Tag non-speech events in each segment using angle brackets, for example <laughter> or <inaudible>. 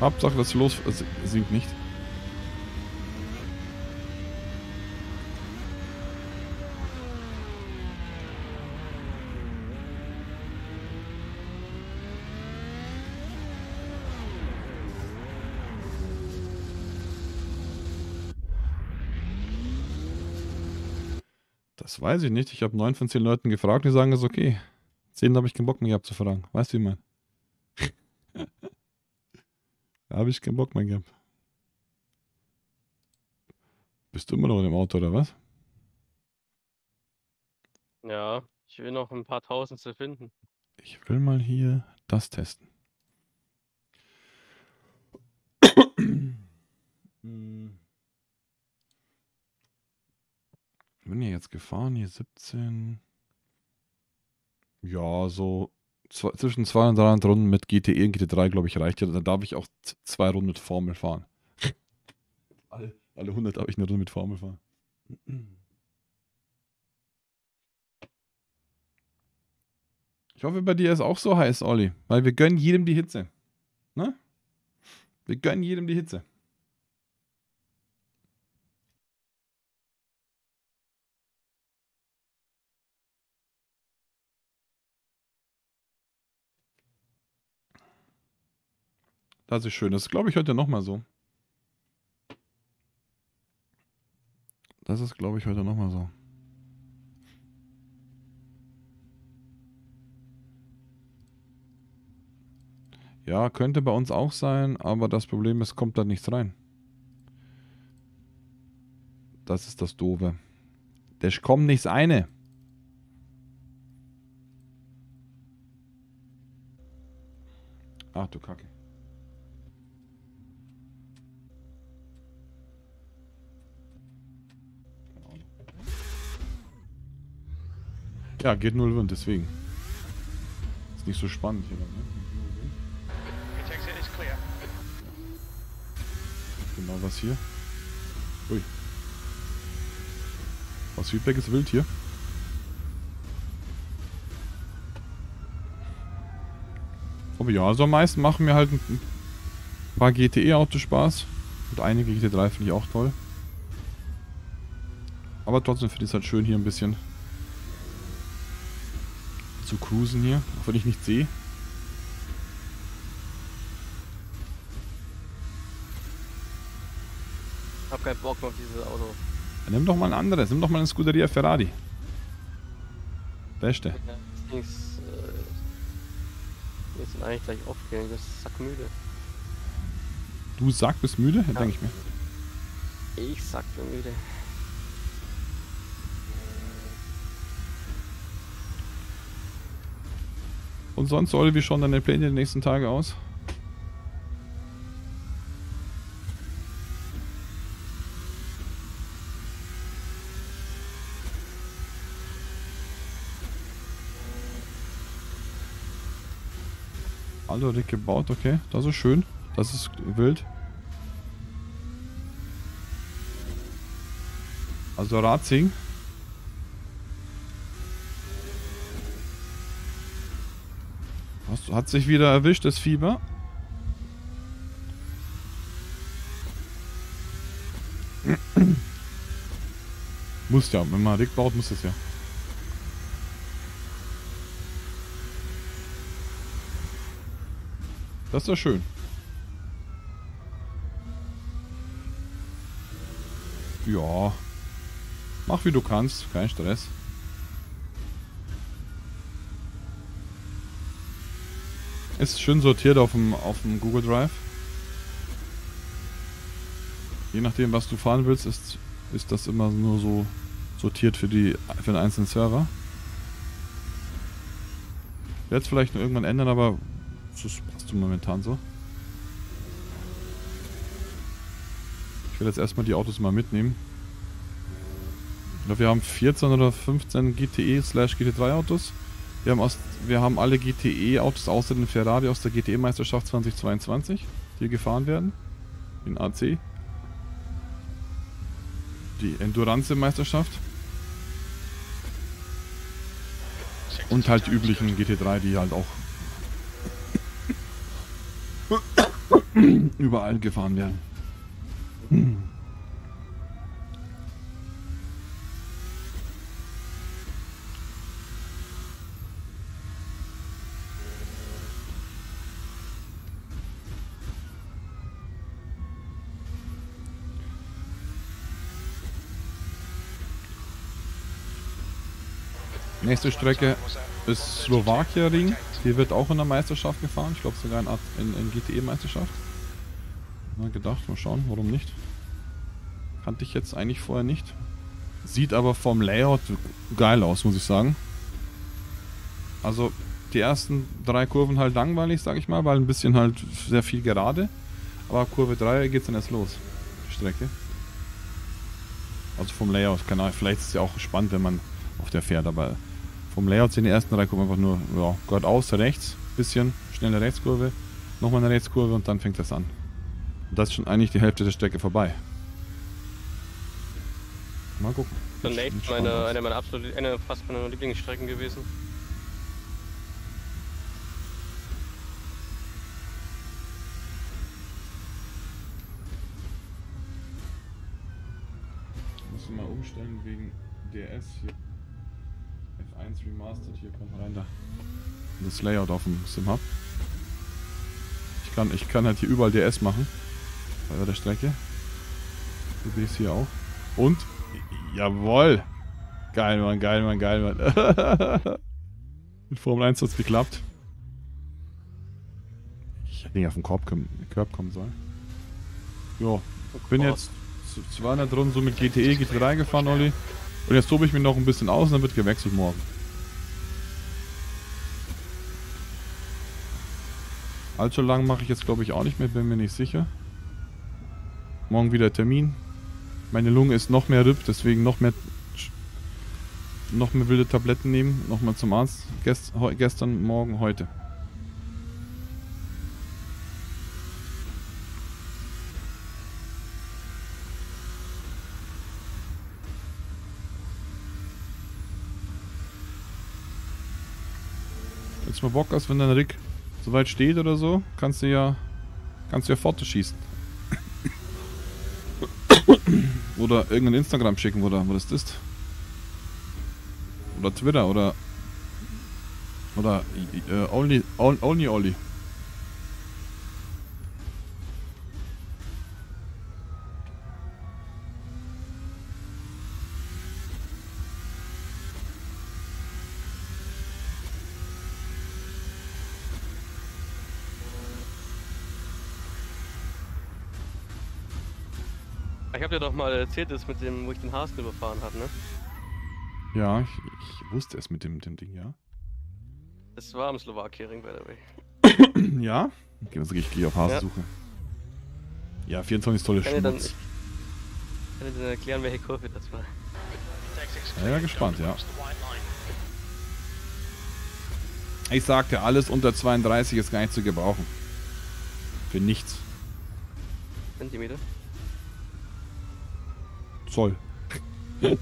Hauptsache das Los sinkt nicht. Das weiß ich nicht. Ich habe neun von zehn Leuten gefragt, die sagen, es ist okay. Zehn habe ich keinen Bock mehr gehabt zu. Weißt du, wie man? Da habe ich keinen Bock mehr gehabt. Bist du immer noch in dem Auto oder was? Ja, ich will noch ein paar Tausend zu finden. Ich will mal hier das testen. bin ja jetzt gefahren, hier 17. Ja, so zwei, zwischen 2 und 300 Runden mit GTE und GT3, glaube ich, reicht ja. Dann darf ich auch zwei Runden mit Formel fahren. <laughs> alle, alle 100 darf ich eine Runde mit Formel fahren. Ich hoffe, bei dir ist auch so heiß, Olli. Weil wir gönnen jedem die Hitze. Ne? Wir gönnen jedem die Hitze. Das ist schön. Das glaube ich heute nochmal so. Das ist, glaube ich, heute nochmal so. Ja, könnte bei uns auch sein, aber das Problem ist, kommt da nichts rein. Das ist das Doofe. Da kommt nichts eine. Ach du Kacke. Ja, geht null Wind, deswegen. Ist nicht so spannend hier. Ne? Genau was hier. Ui. Was Feedback ist wild hier. Aber ja, also am meisten machen mir halt ein paar GTE-Autos Spaß. Und einige GT3 finde ich auch toll. Aber trotzdem finde ich es halt schön hier ein bisschen zu cruisen hier, auch wenn ich nicht sehe. Hab keinen Bock auf dieses Auto. Ja, nimm doch mal ein anderes, nimm doch mal eine Scuderia Ferrari. Beste. Ja, das Ding ist, äh, wir sind eigentlich gleich aufgehen, ich bin sackmüde. Du Sack bist müde? Ja. denke ich mir. Ich sack bin müde. Und sonst, Olli, wie schauen deine Pläne die nächsten Tage aus? Alle dick gebaut, okay. Das ist schön. Das ist wild. Also Ratzing. Hat sich wieder erwischt, das Fieber. <clears throat> muss ja, wenn man dick baut, muss es ja. Das ist ja schön. Ja. Mach wie du kannst, kein Stress. Ist schön sortiert auf dem, auf dem Google Drive. Je nachdem, was du fahren willst, ist, ist das immer nur so sortiert für, die, für den einzelnen Server. Wird es vielleicht nur irgendwann ändern, aber das passt momentan so. Ich will jetzt erstmal die Autos mal mitnehmen. Ich glaube, wir haben 14 oder 15 GTE slash GT3 Autos. Wir haben, aus, wir haben alle GTE-Autos außer den Ferrari aus der GTE-Meisterschaft 2022, die gefahren werden. In AC. Die Endurance-Meisterschaft. Und halt die üblichen GT3, die halt auch <coughs> überall gefahren werden. Nächste Strecke ist Slowakia Ring. Hier wird auch in der Meisterschaft gefahren. Ich glaube sogar in, in, in GTE-Meisterschaft. Mal gedacht, mal schauen, warum nicht. Kannte ich jetzt eigentlich vorher nicht. Sieht aber vom Layout geil aus, muss ich sagen. Also die ersten drei Kurven halt langweilig, sag ich mal, weil ein bisschen halt sehr viel gerade. Aber Kurve 3 geht es dann erst los, die Strecke. Also vom Layout, keine Ahnung, vielleicht ist es ja auch spannend, wenn man auf der fährt, aber vom Layout sind die ersten drei Kurven einfach nur ja, geradeaus, rechts, bisschen, schnelle Rechtskurve, nochmal eine Rechtskurve und dann fängt das an. Und das ist schon eigentlich die Hälfte der Strecke vorbei. Mal gucken. Dann echt meine, eine meiner absolut, eine fast meiner Lieblingsstrecken gewesen. Muss mal umstellen wegen DS hier. F1 Remastered, hier kommt rein da. Das Layout auf dem Sim Hub. Ich kann, ich kann halt hier überall DS machen. Bei der Strecke. Du siehst hier auch. Und, jawoll! Geil, Mann, geil, Mann, geil, Mann. <laughs> Mit Formel 1 hat es geklappt. Ich hätte nicht auf den Korb, Körb kommen sollen. Jo, bin jetzt 200 Runden so mit GTE, GT3 gefahren, Olli. Und jetzt tobe ich mich noch ein bisschen aus und dann wird gewechselt morgen. Allzu lang mache ich jetzt glaube ich auch nicht mehr, bin mir nicht sicher. Morgen wieder Termin. Meine Lunge ist noch mehr RIP, deswegen noch mehr noch mehr wilde Tabletten nehmen. Nochmal zum Arzt. Gest, gestern, morgen, heute. Jetzt mal Bock hast, wenn dein Rick soweit steht oder so, kannst du ja kannst du ja Fotos schießen. oder irgendein Instagram schicken, wo, da, wo das ist. Oder Twitter oder oder äh, only, only Olli. Mal erzählt, das mit dem, wo ich den Hasen überfahren habe, ne? Ja, ich, ich, wusste es mit dem, dem Ding, ja. Es war am Slowakia-Ring, by the way. <coughs> ja? Okay, also ich gehe auf Hasensuche. Ja. ja, 24 tolle Schmutz. Dann, ich kann dir dann erklären, welche Kurve das war. Ja, ja, gespannt, ja. Ich sagte, alles unter 32 ist gar nicht zu gebrauchen. Für nichts. Zentimeter? Zoll. <laughs>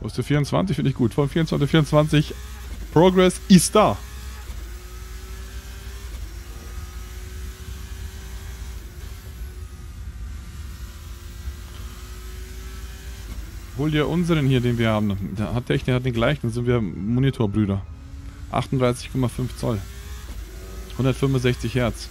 Aus der 24 finde ich gut. Von 24 24 Progress ist da. Hol dir unseren hier, den wir haben. Der hat echt, der hat den gleichen, dann sind wir Monitorbrüder. 38,5 Zoll. 165 Hertz.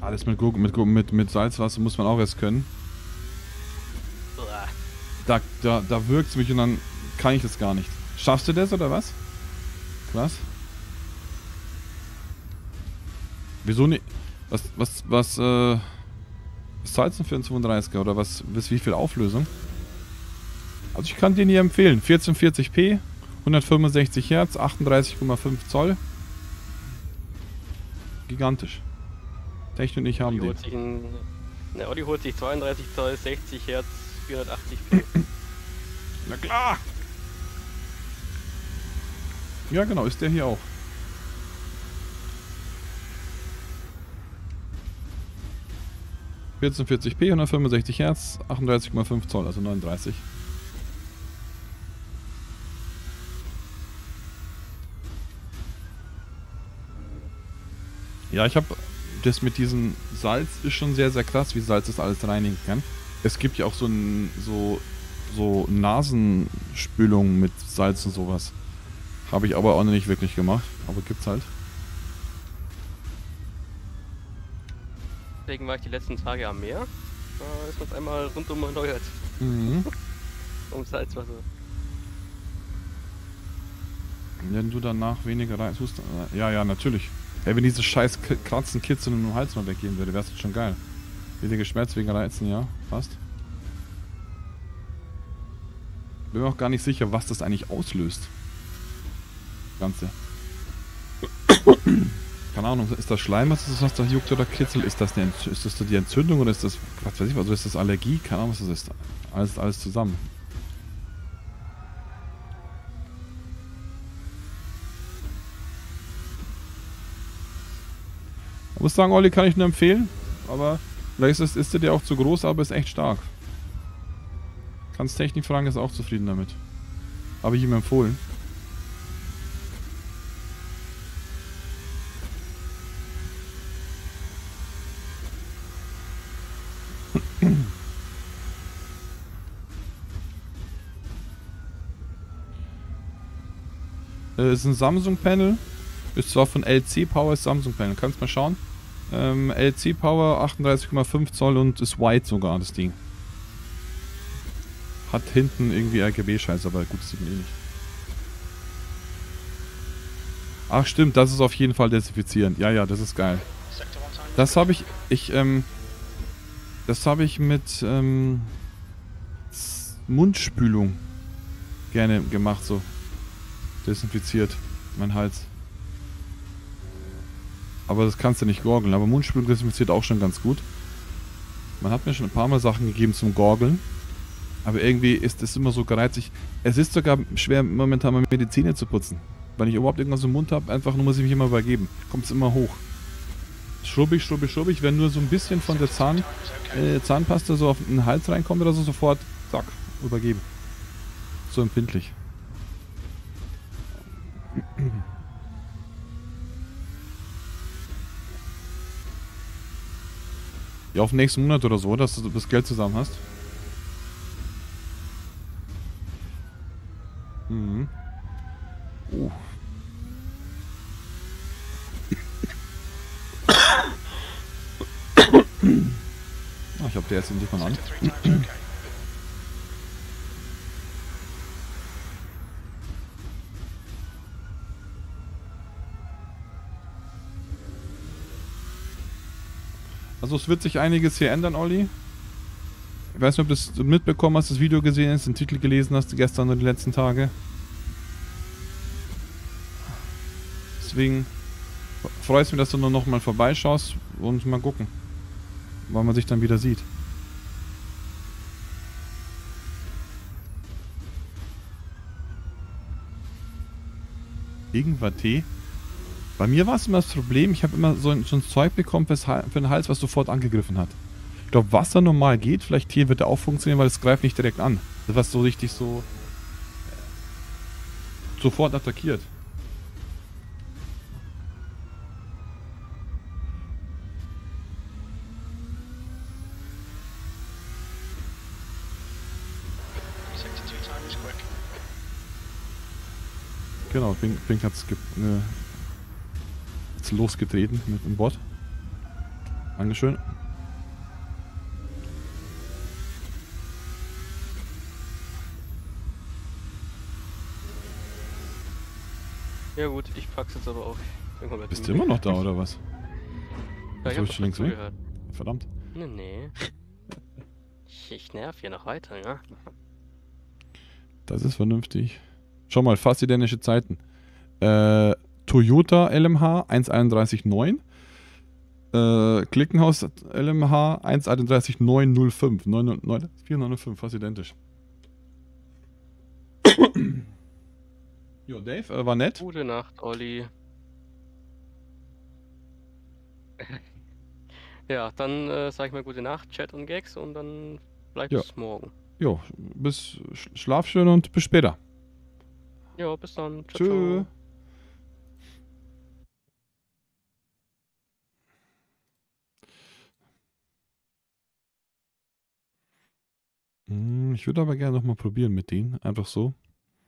Alles mit, mit, mit, mit Salzwasser muss man auch erst können. Da, da, da wirkt es mich und dann kann ich das gar nicht. Schaffst du das oder was? Was? Wieso nicht? Was, was, was, äh, was zahlst du für ein 32er oder was, bis wie viel Auflösung? Also ich kann den hier empfehlen. 1440p, 165 Hertz, 38,5 Zoll. Gigantisch. Technik und ich haben Audi den. Ein, ne, Audi holt sich 32 Zoll, 60 Hertz, 480p. Na klar. Ja, genau, ist der hier auch. ...1440p, 165 Hertz, 38,5 Zoll, also 39. Ja, ich habe das mit diesem Salz ist schon sehr, sehr krass, wie Salz das alles reinigen kann. Es gibt ja auch so ein so so Nasenspülung mit Salz und sowas. Habe ich aber auch noch nicht wirklich gemacht, aber gibt's halt. Deswegen war ich die letzten Tage am Meer. Da ist man einmal rundum erneuert. Mhm. <laughs> um Salzwasser. Wenn du danach weniger rein tust. äh, Ja, ja, natürlich. Ey, wenn dieses scheiß Kratzen, Kitzeln im Hals mal weggehen würde, wär's schon geil. Weniger Schmerz wegen Reizen, ja, passt. Bin mir auch gar nicht sicher, was das eigentlich auslöst. Ganze. Keine Ahnung, ist das Schleim, was das, was da juckt oder kitzelt? Ist das, eine, ist das die Entzündung oder ist das, was weiß ich, also ist das Allergie? Keine Ahnung, was das ist. Alles, alles zusammen. Ich muss sagen, Olli kann ich nur empfehlen, aber vielleicht ist, ist der dir auch zu groß, aber ist echt stark. Kannst Technik fragen, ist auch zufrieden damit. Habe ich ihm empfohlen. Äh, ist ein Samsung-Panel. Ist zwar von LC Power, ist Samsung-Panel. Kannst mal schauen. Ähm, LC Power 38,5 Zoll und ist white sogar, das Ding. Hat hinten irgendwie RGB-Scheiß, aber gut, das sieht man eh nicht. Ach stimmt, das ist auf jeden Fall desinfizierend. Ja, ja, das ist geil. Das habe ich, ich, ähm, das habe ich mit, ähm, Mundspülung gerne gemacht, so. Desinfiziert, mein Hals. Aber das kannst du nicht gorgeln. Aber Mundspülung desinfiziert auch schon ganz gut. Man hat mir schon ein paar Mal Sachen gegeben zum Gorgeln. Aber irgendwie ist es immer so gereizig. Es ist sogar schwer, momentan mal mir zu putzen. Wenn ich überhaupt irgendwas im Mund habe, einfach nur muss ich mich immer übergeben. Kommt es immer hoch. Schrubbig, schrubbig, schrubbig. Wenn nur so ein bisschen von der Zahn, äh, Zahnpasta so auf den Hals reinkommt oder so, sofort, zack, übergeben. So empfindlich. Ja, auf nächsten Monat oder so, dass du das Geld zusammen hast. Mhm. Ah, ich hab der jetzt endlich mal an. Also es wird sich einiges hier ändern, Olli. Ich weiß nicht, ob du das mitbekommen hast, das Video gesehen hast, den Titel gelesen hast, gestern oder die letzten Tage. Deswegen freut es mich, dass du nur noch mal vorbeischaust und mal gucken, wann man sich dann wieder sieht. Ingwertee? Bei mir war es immer das Problem, ich habe immer so ein, so ein Zeug bekommen für den Hals, was sofort angegriffen hat. Ich glaube, Wasser normal geht, vielleicht Tee wird auch funktionieren, weil es greift nicht direkt an. Das was so richtig so äh, sofort attackiert. Genau, Pink, Pink hat es äh, jetzt losgetreten mit dem Bot. Dankeschön. Ja gut, ich pack's jetzt aber auch. Irgendwann mal Bist du immer noch da oder was? Ja, ich So, hab ich doch links dazu weg? gehört. Verdammt. Nee, nee. Ich, ich nerv hier noch weiter, ja? Das ist vernünftig. Schau mal, fast identische Zeiten. Äh, Toyota LMH 131.9. Äh, Klickenhaus LMH 131.905. 405, fast identisch. jo, Dave, äh, war nett. Gute Nacht, Olli. <laughs> ja, dann äh, sag ich mal gute Nacht, Chat und Gags und dann vielleicht Ja. bis morgen. Jo, bis sch- schlaf schön und bis später. Ja, bis dann. Ciao, Tschö. ciao. Hm, Ich würde aber gerne nochmal probieren mit denen. Einfach so.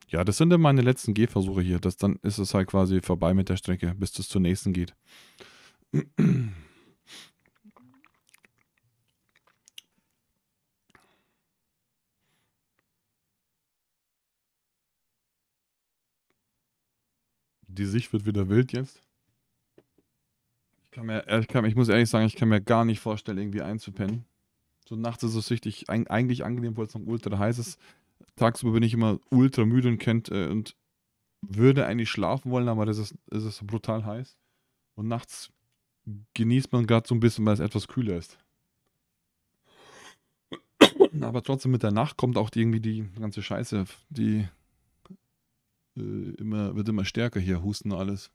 Ja, das sind dann meine letzten Gehversuche hier. Das, dann ist es halt quasi vorbei mit der Strecke, bis es zur nächsten geht. Die Sicht wird wieder wild jetzt. Ich, kann mir, ich, kann, ich muss ehrlich sagen, ich kann mir gar nicht vorstellen, irgendwie einzupennen. So nachts ist es richtig, eig- eigentlich angenehm, weil es noch ultra heiß ist. Tagsüber bin ich immer ultra müde und kennt äh, und würde eigentlich schlafen wollen, aber das ist, ist es brutal heiß. Und nachts genießt man gerade so ein bisschen, weil es etwas kühler ist. Aber trotzdem mit der Nacht kommt auch die, irgendwie die ganze Scheiße, die äh, immer, wird immer stärker hier, Husten und alles.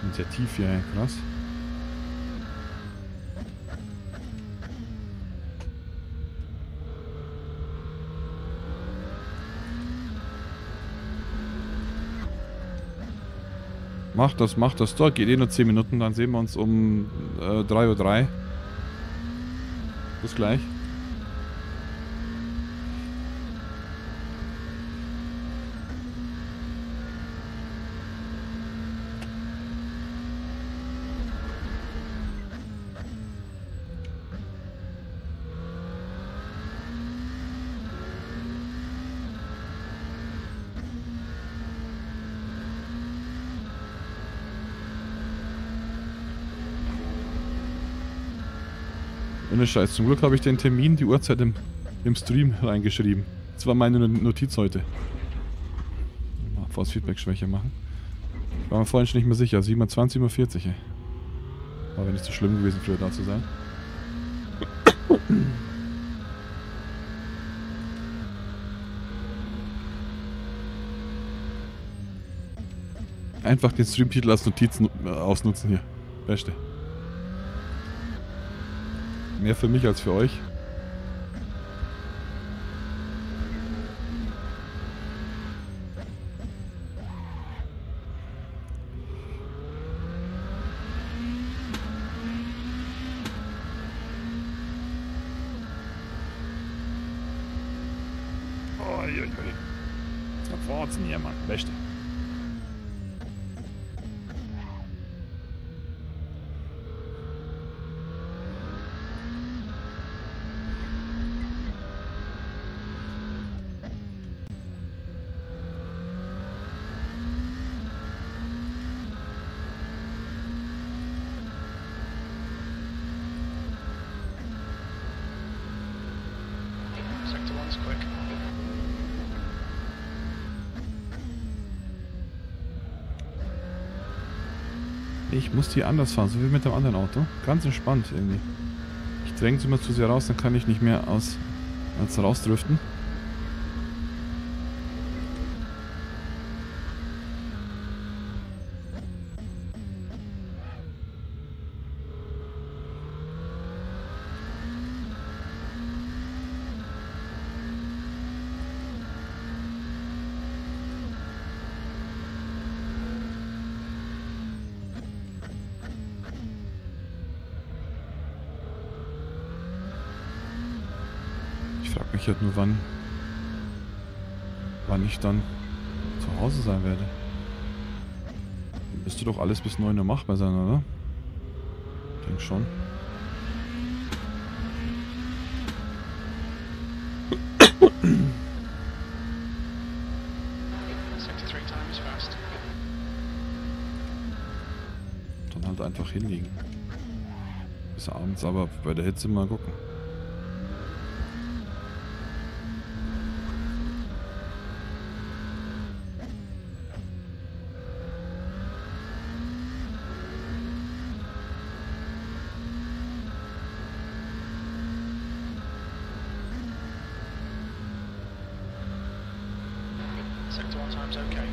Schon sehr tief hier, krass. Macht das, macht das. Dort geht eh nur 10 Minuten, dann sehen wir uns um äh, 3.03 Uhr. Bis gleich. Ohne Scheiß. Zum Glück habe ich den Termin, die Uhrzeit im, im Stream reingeschrieben. Das war meine Notiz heute. Mal Force Feedback schwächer machen. Ich war mir vorhin schon nicht mehr sicher. 27, 40, ey. War aber nicht so schlimm gewesen, früher da zu sein. Einfach den Streamtitel als Notiz nu- äh, ausnutzen hier. Beste. Mehr für mich als für euch. Uiuiui. Sofort hier, Mann. Beste. One's quick. Ich muss die anders fahren, so wie mit dem anderen Auto. Ganz entspannt irgendwie. Ich dränge es immer zu sehr raus, dann kann ich nicht mehr aus, als rausdriften. Ich frage mich halt nur, wann, wann ich dann zu Hause sein werde. Müsste doch alles bis 9 Uhr machbar sein, oder? Ich denke schon. Fast. halt einfach hinlegen. Bis abends, aber bei der Hitze mal gucken. Sector 1 time's okay.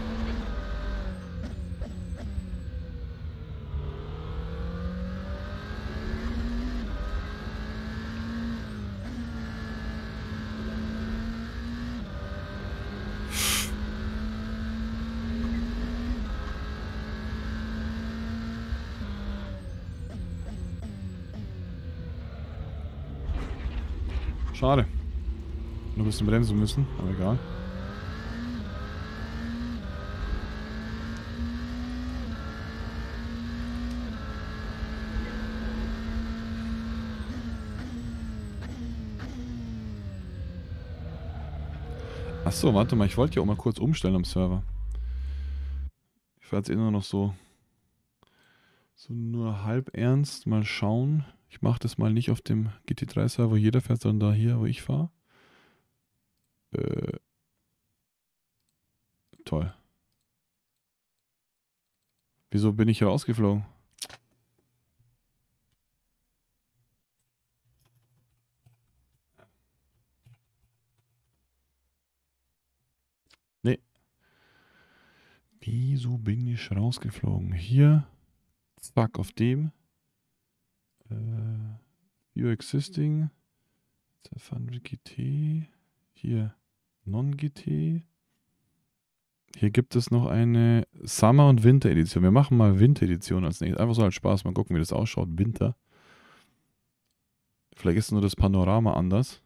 Schade. Nur ein bisschen bremsen müssen, aber egal. Achso, warte mal, ich wollte ja auch mal kurz umstellen am Server. Ich war jetzt eh nur noch so, so nur halb ernst. Mal schauen. Ich mache das mal nicht auf dem GT3-Server, wo jeder fährt, sondern da hier, wo ich fahre. Äh, toll. Wieso bin ich hier rausgeflogen? Nee. Wieso bin ich rausgeflogen? Hier. Zack, auf dem. Äh, View Existing. 500 GT. Hier Non-GT. Hier gibt es noch eine Summer- und Winter-Edition. Wir machen mal Winter-Edition als nächstes. Einfach so als Spaß. Mal gucken, wie das ausschaut. Winter. Vielleicht ist nur das Panorama anders.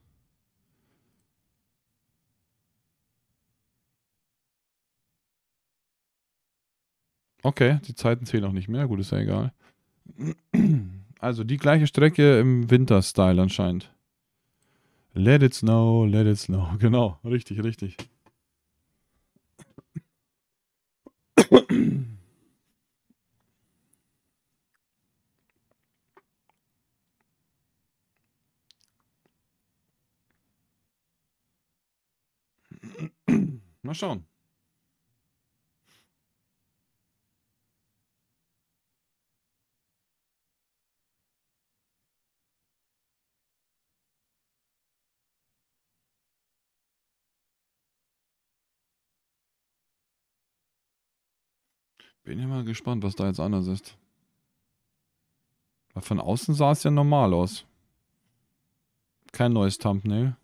Okay, die Zeiten zählen auch nicht mehr. Gut, ist ja egal. <clears throat> Also die gleiche Strecke im Winter-Style anscheinend. Let it snow, let it snow. <laughs> Genau, richtig, richtig. <clears throat> Mal schauen. Bin ja mal gespannt, was da jetzt anders ist. Weil von außen sah es ja normal aus. Kein neues Thumbnail.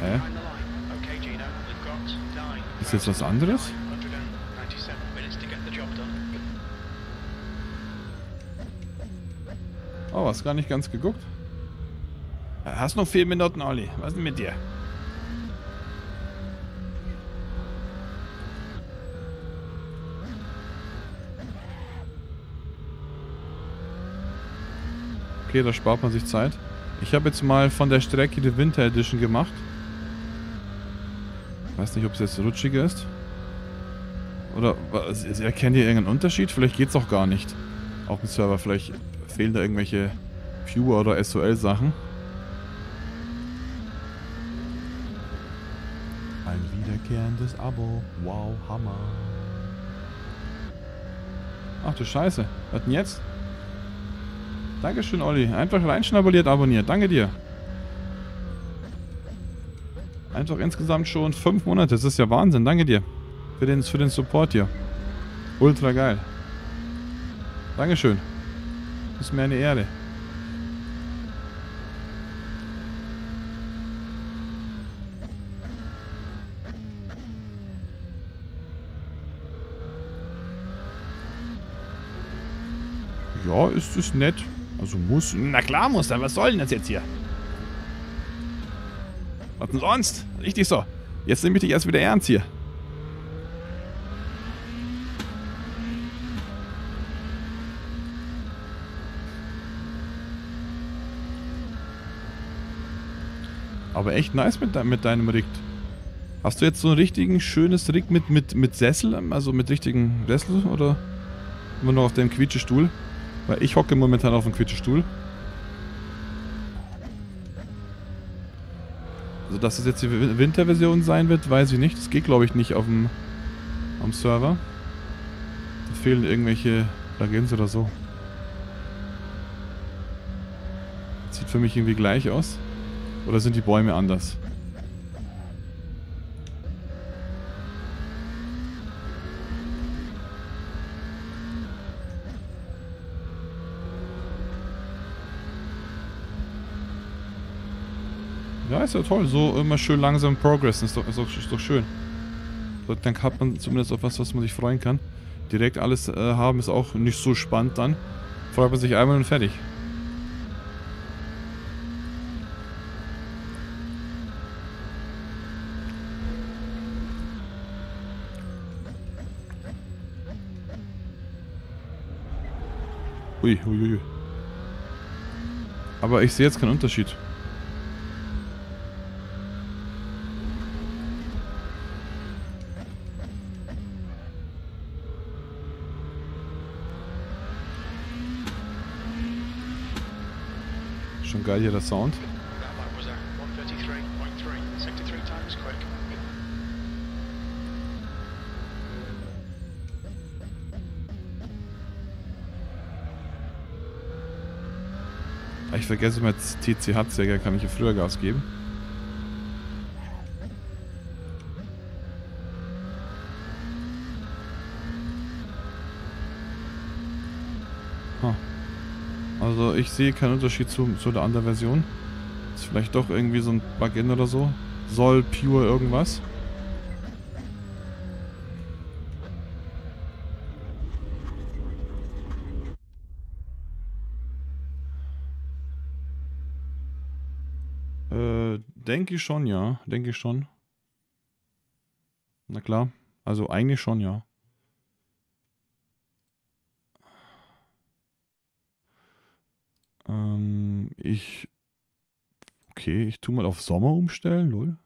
Hä? Ist jetzt was anderes? Oh, hast gar nicht ganz geguckt? Hast noch vier Minuten, Olli. Was ist denn mit dir? Okay, da spart man sich Zeit. Ich habe jetzt mal von der Strecke die Winter Edition gemacht. Weiß nicht, ob es jetzt rutschiger ist. Oder was- erkennt ihr irgendeinen Unterschied? Vielleicht geht es auch gar nicht. Auf dem Server. Vielleicht fehlen da irgendwelche Viewer oder SOL-Sachen. Ein wiederkehrendes Abo. Wow, Hammer. Ach du Scheiße. Was denn jetzt? Dankeschön, Olli. Einfach reinschnabuliert, abonniert. Danke dir. Einfach insgesamt schon fünf Monate. Das ist ja Wahnsinn. Danke dir. Für den, für den Support hier. Ultra geil. Dankeschön. Ist mir eine Ehre. Ja, ist es nett. Also muss. Na klar muss er. Was soll denn das jetzt hier? Was denn sonst? Richtig so. Jetzt nehme ich dich erst wieder ernst hier. Aber echt nice mit, de mit deinem Rig. Hast du jetzt so ein richtigen schönes Rig mit, mit, mit Sessel, also mit richtigen Sessel oder immer noch auf dem Quietschestuhl? Weil ich hocke momentan auf dem Quietschestuhl. Also dass es jetzt die Winterversion sein wird, weiß ich nicht. Das geht glaube ich nicht auf dem am Server. Da fehlen irgendwelche Plugins oder so. Sieht für mich irgendwie gleich aus. Oder sind die Bäume anders? Ja, ist ja toll. So immer schön langsam progressen. Ist doch, ist doch, ist doch schön. Dann hat man zumindest auf was, was man sich freuen kann. Direkt alles äh, haben ist auch nicht so spannend dann. Freut man sich einmal und fertig. Ui, ui, ui. Aber ich sehe jetzt keinen Unterschied. Schon geil hier der Sound. Ich vergesse immer TC-Hatzjäger, kann ich hier früher Gas geben. Also ich sehe keinen Unterschied zu, zu der anderen Version. Ist vielleicht doch irgendwie so ein Plugin oder so. Soll pure irgendwas. Äh, denke ich schon, ja. Denke ich schon. Na klar. Also eigentlich schon, ja. Ähm, ich. Okay, ich tu mal auf Sommer umstellen, lol.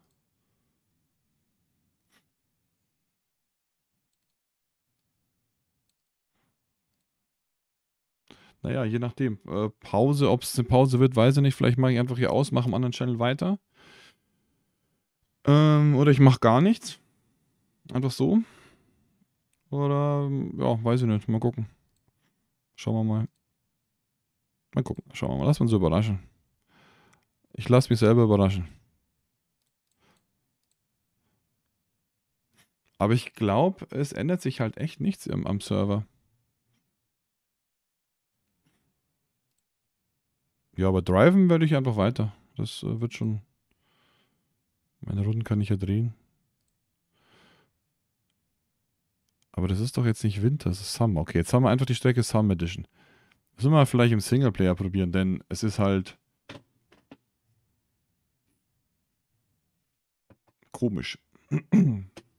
Naja, je nachdem. Äh, Pause, ob es eine Pause wird, weiß ich nicht. Vielleicht mache ich einfach hier aus, mache im anderen Channel weiter. Ähm, oder ich mache gar nichts. Einfach so. Oder, ja, weiß ich nicht. Mal gucken. Schauen wir mal. Mal gucken. Schauen wir mal. Lass uns überraschen. Ich lasse mich selber überraschen. Aber ich glaube, es ändert sich halt echt nichts am, am Server. Ja, aber driven werde ich einfach weiter. Das äh, wird schon. Meine Runden kann ich ja drehen. Aber das ist doch jetzt nicht Winter, das ist Summer. Okay, jetzt haben wir einfach die Strecke Summer Edition. Müssen wir vielleicht im Singleplayer probieren, denn es ist halt komisch. <clears throat>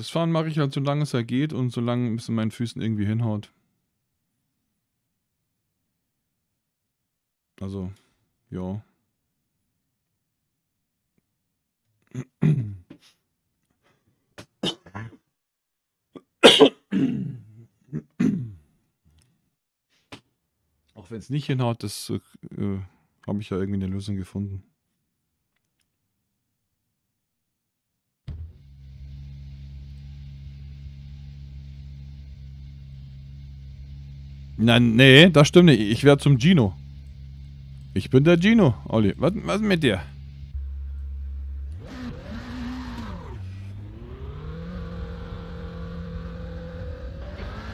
Das Fahren mache ich halt, solange es ja geht und solange es in meinen Füßen irgendwie hinhaut. Also, ja. Auch wenn es nicht hinhaut, das äh, habe ich ja irgendwie eine Lösung gefunden. Nein, nee, das stimmt nicht. Ich werde zum Gino. Ich bin der Gino, Olli. Was, was mit dir?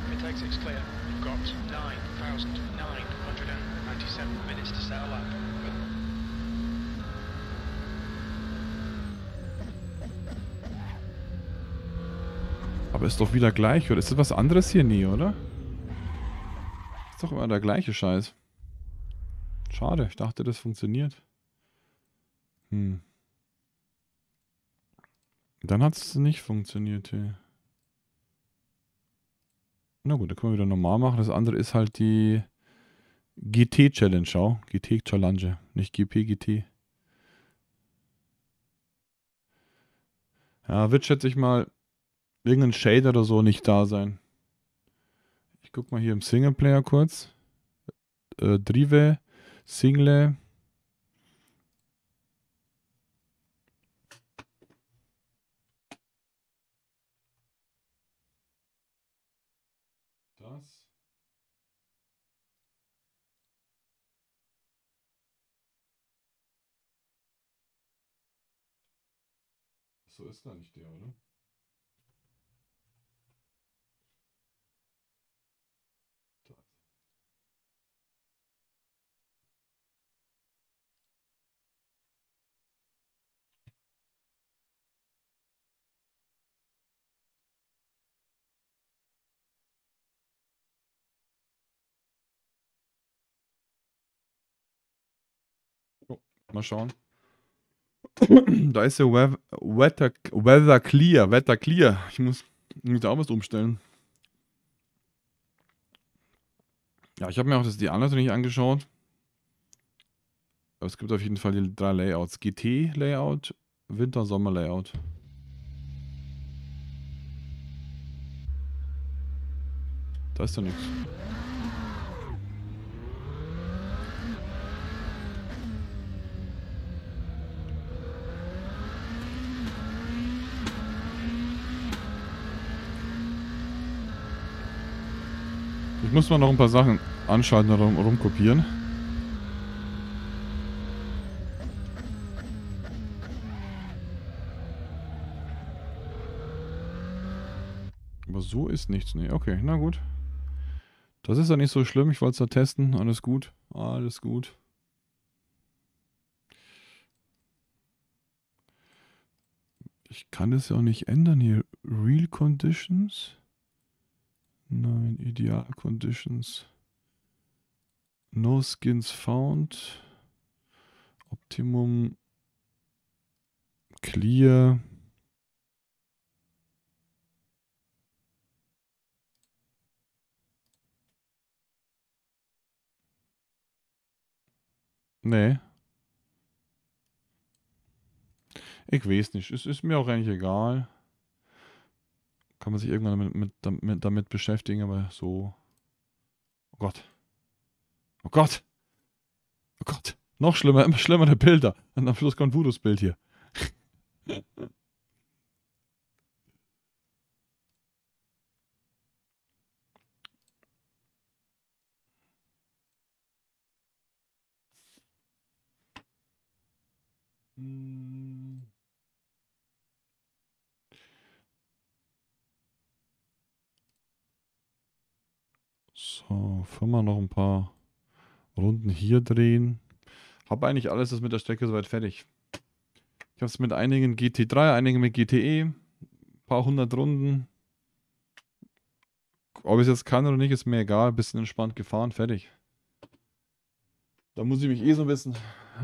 Mid exit's clear. You've got 9,997 minutes to set a lap. Aber ist doch wieder gleich, oder? Ist das was anderes hier nie, oder? Ist doch immer der gleiche Scheiß. Schade, ich dachte, das funktioniert. Hm. Dann hat es nicht funktioniert hier. Na gut, dann können wir wieder normal machen. Das andere ist halt die GT Challenge, schau. GT Challenge, nicht GP, GT. Ja, wird schätze ich mal irgendein Shade oder so nicht da sein. Guck mal hier im Singleplayer kurz. Äh, Drive, Single. So ist da nicht der, oder? Mal schauen. <clears throat> Da ist ja Weather, Weather, Weather Clear, Weather Clear. Ich muss, ich muss da auch was umstellen. Ja, ich habe mir auch das, die Anleitung nicht angeschaut. Aber es gibt auf jeden Fall die drei Layouts. GT-Layout, Winter-Sommer-Layout. Da ist doch nichts. Muss mal noch ein paar Sachen anschalten und rum, rumkopieren. Aber so ist nichts. Nee, okay, na gut. Das ist ja nicht so schlimm. Ich wollte es ja testen. Alles gut. Alles gut. Ich kann das ja auch nicht ändern hier. Real Conditions. Nein, Ideal Conditions. No Skins found. Optimum. Clear. Nee. Ich weiß nicht. Es ist mir auch eigentlich egal. Kann man sich irgendwann damit, mit, damit, damit beschäftigen, aber so. Oh Gott. Oh Gott. Oh Gott. Noch schlimmer, immer schlimmere Bilder. Und am Schluss kommt Vudus Bild hier. <laughs> Hm. So, Firma noch ein paar Runden hier drehen. Habe eigentlich alles das mit der Strecke soweit fertig. Ich habe es mit einigen GT3, einigen mit GTE. Ein paar hundert Runden. Ob ich es jetzt kann oder nicht, ist mir egal. Bisschen entspannt gefahren, fertig. Da muss ich mich eh so ein bisschen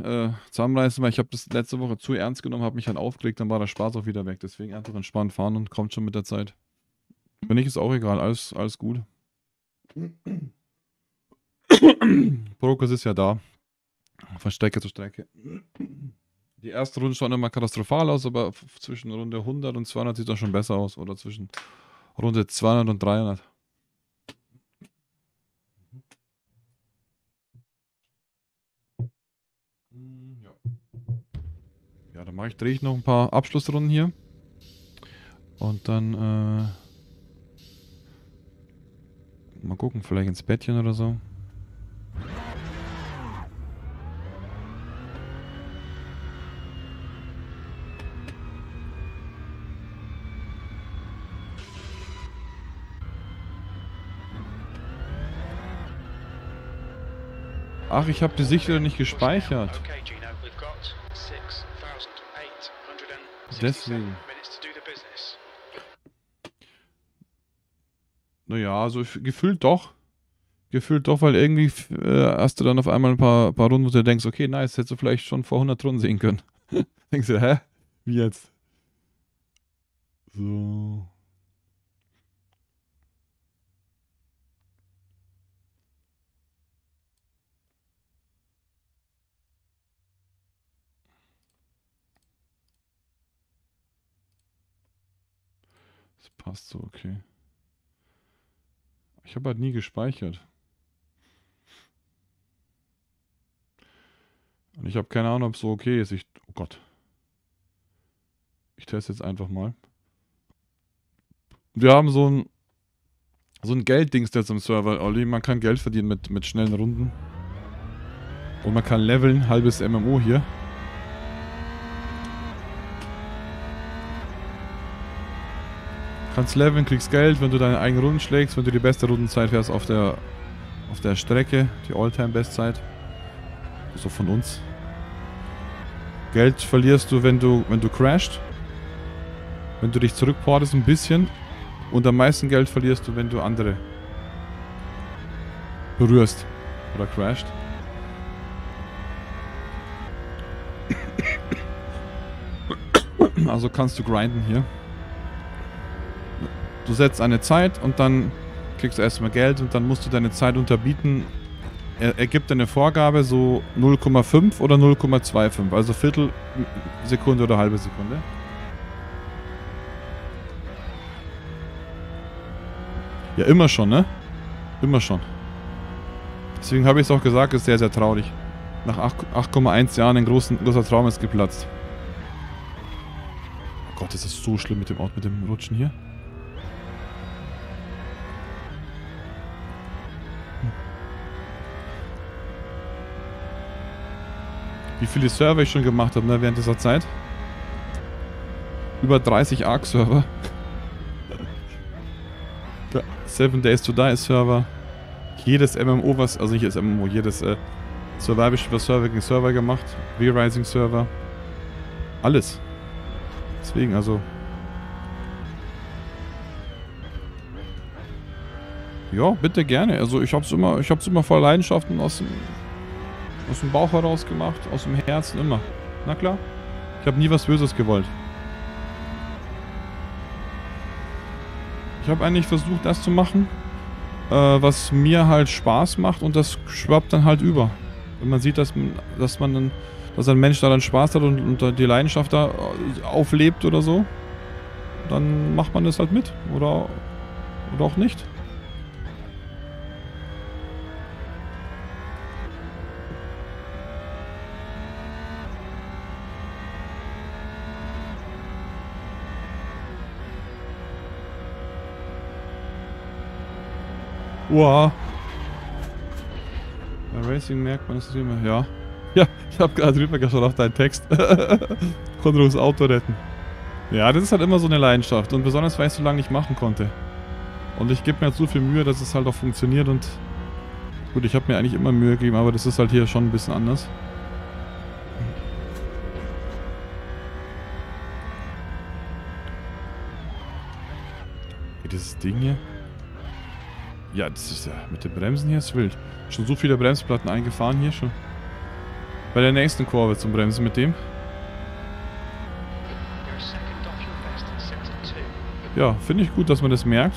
äh, zusammenreißen, weil ich habe das letzte Woche zu ernst genommen, habe mich dann aufgelegt, dann war der Spaß auch wieder weg. Deswegen einfach entspannt fahren und kommt schon mit der Zeit. Wenn nicht, ist auch egal. Alles, alles gut. Progress ist ja da. Von Strecke zu Strecke. Die erste Runde schaut immer katastrophal aus, aber zwischen Runde 100 und 200 sieht das schon besser aus. Oder zwischen Runde 200 und 300. Ja, ja dann mache ich, drehe ich noch ein paar Abschlussrunden hier. Und dann äh, mal gucken, vielleicht ins Bettchen oder so. Ach, ich habe die Sicht wieder nicht gespeichert. Okay, Gino, we've got 6,867 Deswegen. minutes to do the business. Naja, also gefühlt doch. Gefühlt doch, weil irgendwie äh, hast du dann auf einmal ein paar, paar Runden, wo du denkst, okay, nice, hättest du vielleicht schon vor 100 Runden sehen können. <laughs> denkst du, hä? Wie jetzt? So. Das passt so, okay. Ich habe halt nie gespeichert. Und ich habe keine Ahnung, ob es so okay ist. Ich, oh Gott. Ich teste jetzt einfach mal. Wir haben so ein so ein Gelddings jetzt am Server, Olli. Man kann Geld verdienen mit, mit schnellen Runden. Und man kann leveln, halbes MMO hier. Kannst leveln, kriegst Geld, wenn du deine eigenen Runden schlägst, wenn du die beste Rundenzeit fährst auf der auf der Strecke, die Alltime-Bestzeit. So von uns. Geld verlierst du, wenn du wenn du crasht. Wenn du dich zurückportest ein bisschen. Und am meisten Geld verlierst du, wenn du andere berührst oder crasht. <coughs> Also kannst du grinden hier. Du setzt eine Zeit und dann kriegst du erstmal Geld und dann musst du deine Zeit unterbieten. Er, er gibt eine Vorgabe, so 0,5 oder 0,25, also Viertelsekunde oder halbe Sekunde. Ja, immer schon, ne? Immer schon. Deswegen habe ich es auch gesagt, ist sehr, sehr traurig. Nach 8,1 Jahren ein großen, großer Traum ist geplatzt. Oh Gott, das ist so schlimm mit dem Ort, mit dem Rutschen hier. Wie viele Server ich schon gemacht habe ne, während dieser Zeit. Über 30 ARC-Server. <laughs> Seven Days to Die Server. Jedes MMO, was, also nicht jedes MMO, jedes äh, Survival Server gegen Server gemacht. V-Rising Server. Alles. Deswegen, also. Ja, bitte gerne. Also ich hab's immer, ich hab's immer voll Leidenschaften aus dem, aus dem Bauch heraus gemacht, aus dem Herzen immer. Na klar. Ich habe nie was Böses gewollt. Ich habe eigentlich versucht, das zu machen, äh, was mir halt Spaß macht und das schwappt dann halt über. Wenn man sieht, dass man, dass man dann, dass ein Mensch daran Spaß hat und, und die Leidenschaft da auflebt oder so, dann macht man das halt mit. Oder, oder auch nicht. Wow. Bei Racing merkt man es immer. Ja. <laughs> Ja, ich habe gerade drüber geschaut auf deinen Text. <laughs> Konros Auto retten. Ja, das ist halt immer so eine Leidenschaft. Und besonders, weil ich es so lange nicht machen konnte. Und ich gebe mir halt so viel Mühe, dass es halt auch funktioniert. Und gut, ich habe mir eigentlich immer Mühe gegeben, aber das ist halt hier schon ein bisschen anders. Dieses Ding hier. Ja, das ist ja mit den Bremsen hier ist wild. Schon so viele Bremsplatten eingefahren hier schon. Bei der nächsten Kurve zum Bremsen mit dem. Ja, finde ich gut, dass man das merkt.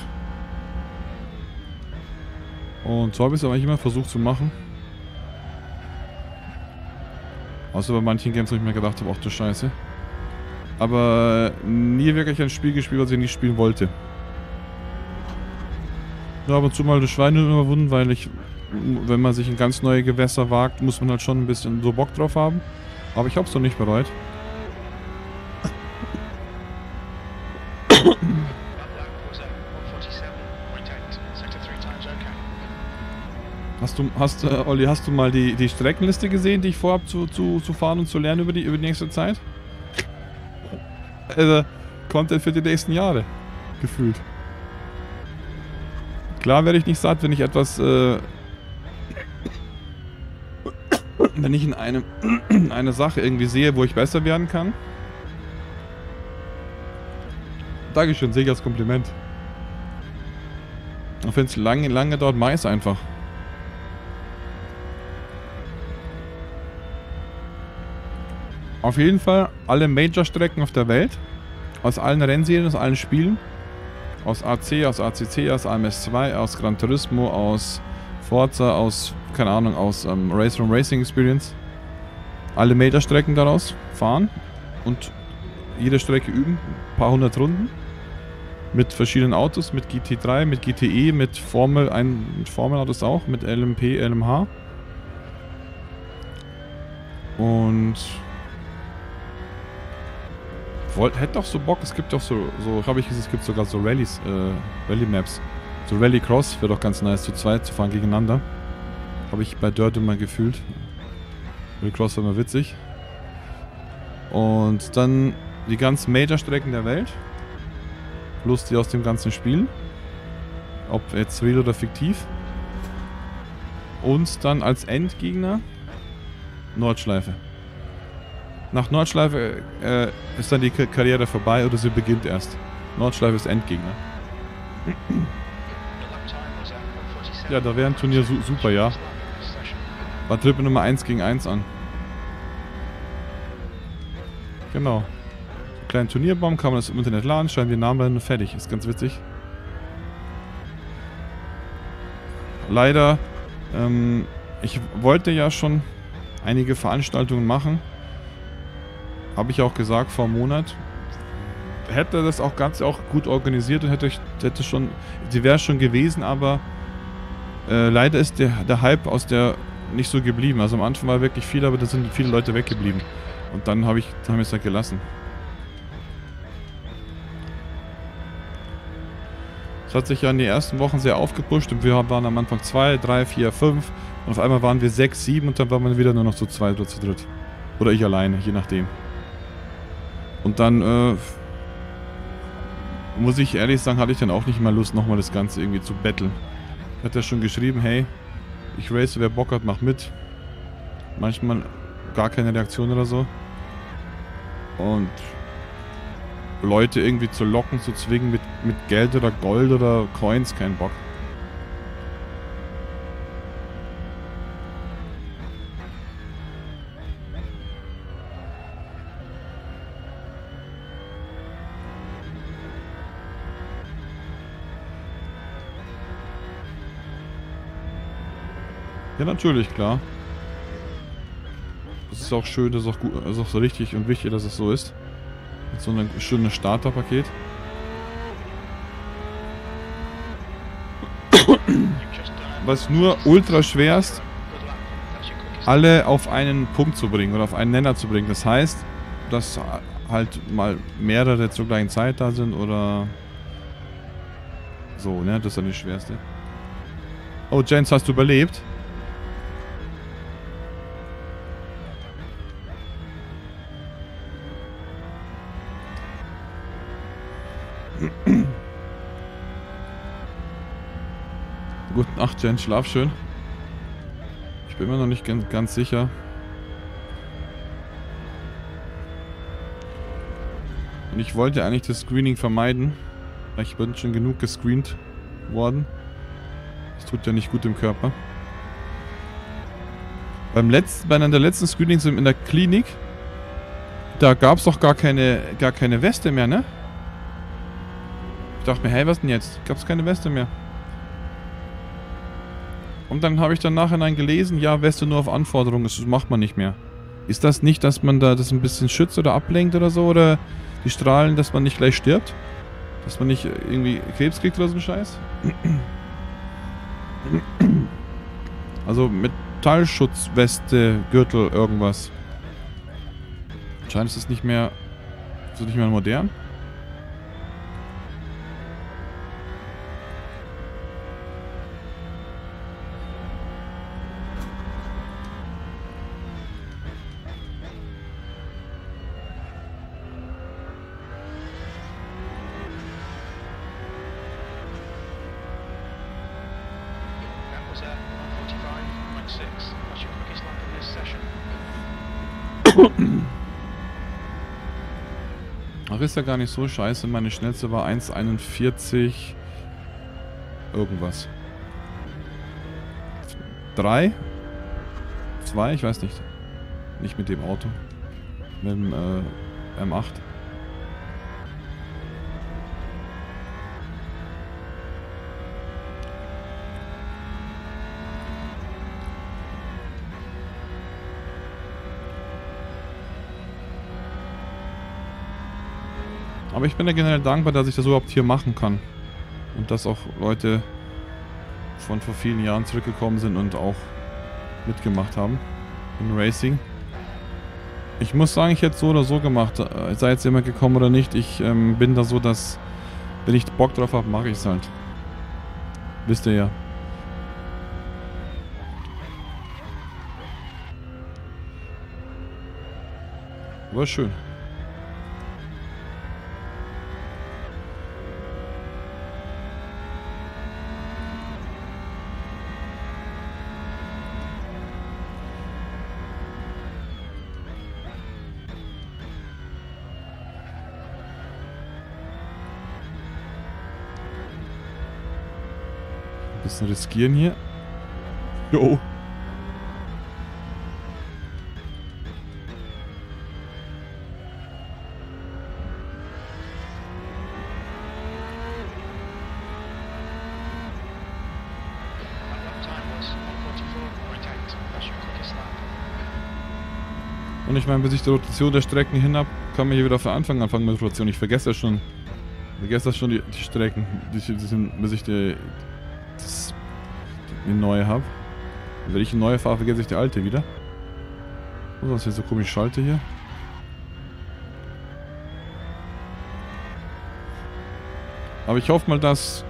Und so habe ich es aber immer versucht zu machen. Außer bei manchen Games, wo ich mir gedacht habe, ach du Scheiße. Aber nie wirklich ein Spiel gespielt, was ich nicht spielen wollte. Ja, ab und zu mal das Schweine überwunden, weil ich, wenn man sich in ganz neue Gewässer wagt, muss man halt schon ein bisschen so Bock drauf haben. Aber ich hab's noch nicht bereut. Hast du, hast, äh, Olli, hast du mal die, die Streckenliste gesehen, die ich vorhab zu, zu, zu fahren und zu lernen über die, über die nächste Zeit? Also, Content für die nächsten Jahre. Gefühlt. Klar werde ich nicht satt, wenn ich etwas, äh, wenn ich in einem, <clears throat> eine Sache irgendwie sehe, wo ich besser werden kann. Dankeschön, sehe ich als Kompliment. Auch wenn es lange, lange dauert, es einfach. Auf jeden Fall alle Major-Strecken auf der Welt aus allen Rennserien, aus allen Spielen. Aus AC, aus ACC, aus AMS2, aus Gran Turismo, aus Forza, aus, keine Ahnung, aus ähm, Race Room Racing Experience. Alle Meterstrecken daraus fahren und jede Strecke üben, ein paar hundert Runden. Mit verschiedenen Autos, mit GT3, mit GTE, mit Formel, ein, mit Formelautos auch, mit LMP, LMH. Und wollt, hätte doch so Bock, es gibt doch so, so habe ich es gibt sogar so Rallyes, äh, Rally-Maps. So Rally Cross wäre doch ganz nice, zu zweit zu fahren gegeneinander. Habe ich bei Dirt immer gefühlt. Rally Cross war immer witzig. Und dann die ganzen Major-Strecken der Welt. Plus die aus dem ganzen Spiel. Ob jetzt real oder fiktiv. Und dann als Endgegner Nordschleife. Nach Nordschleife äh, ist dann die Karriere vorbei oder sie beginnt erst. Nordschleife ist Endgegner. The lap time was at 147. Ja, da wäre ein Turnier su super, ja. Tritt mit Nummer 1 gegen 1 an. Genau. Kleinen Turnierbaum, kann man das im Internet laden, schreiben wir Namen rein und fertig. Ist ganz witzig. Leider, ähm, ich wollte ja schon einige Veranstaltungen machen. Habe ich auch gesagt vor einem Monat. Hätte das auch ganz auch gut organisiert und hätte hätte schon, sie wäre schon gewesen, aber äh, leider ist der, der Hype aus der nicht so geblieben. Also am Anfang war wirklich viel, aber da sind viele Leute weggeblieben. Und dann habe ich, dann habe ich es halt gelassen. Es hat sich ja in den ersten Wochen sehr aufgepusht und wir waren am Anfang 2, 3, 4, 5 und auf einmal waren wir 6, 7 und dann waren wir wieder nur noch zu zweit oder zu dritt. Oder ich alleine, je nachdem. Und dann, äh, muss ich ehrlich sagen, hatte ich dann auch nicht mal Lust, nochmal das Ganze irgendwie zu betteln. Hat er schon geschrieben, hey, ich race, wer Bock hat, mach mit. Manchmal gar keine Reaktion oder so. Und Leute irgendwie zu locken, zu zwingen mit, mit Geld oder Gold oder Coins, kein Bock. Natürlich, klar. Das ist auch schön, das ist auch gut, das ist auch so richtig und wichtig, dass es so ist. Mit so einem schönen Starterpaket. Was nur ultra schwer ist, alle auf einen Punkt zu bringen oder auf einen Nenner zu bringen. Das heißt, dass halt mal mehrere zur gleichen Zeit da sind oder so, ne? Das ist dann das Schwerste. Oh, Jens, hast du überlebt? Nacht, Jens, schlaf schön. Ich bin mir noch nicht ganz, sicher. Und ich wollte eigentlich das Screening vermeiden. Ich bin schon genug gescreent worden. Das tut ja nicht gut im Körper. Beim letzten, bei einer der letzten Screenings in der Klinik, da gab es doch gar keine, gar keine Weste mehr, ne? Ich dachte mir, hey, was denn jetzt? Gab es keine Weste mehr? Und dann habe ich dann nachhinein gelesen, ja, Weste nur auf Anforderung, das macht man nicht mehr. Ist das nicht, dass man da das ein bisschen schützt oder ablenkt oder so? Oder die Strahlen, dass man nicht gleich stirbt? Dass man nicht irgendwie Krebs kriegt oder so ein Scheiß? Also Metallschutzweste, Gürtel, irgendwas. Anscheinend ist das nicht mehr, ist nicht mehr modern. Ja gar nicht so scheiße. Meine schnellste war 1,41 irgendwas. 3? 2? Ich weiß nicht. Nicht mit dem Auto. Mit dem äh, M8. Aber ich bin ja generell dankbar, dass ich das überhaupt hier machen kann. Und dass auch Leute von vor vielen Jahren zurückgekommen sind und auch mitgemacht haben in Racing. Ich muss sagen, ich hätte es so oder so gemacht. Äh, sei jetzt jemand gekommen oder nicht. Ich ähm, bin da so, dass wenn ich Bock drauf habe, mache ich es halt. Wisst ihr ja. War schön. Ein bisschen riskieren hier. Jo. That lap time was 144.8. That's your quickest lap. Und ich meine, bis ich die Rotation der Strecken hin habe, kann man hier wieder von Anfang anfangen mit Rotation. Ich vergesse das schon. Ich vergesse das schon die, die Strecken, die, die sind, bis ich die, das, die neue habe. Wenn ich eine neue fahre, vergesse ich die alte wieder. Oh, was ist hier so komisch schalte hier? Aber ich hoffe mal, dass,